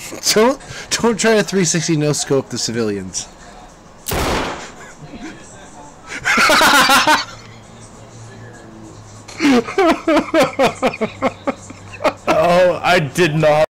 Don't don't try a 360 no scope the civilians. Oh, I did not.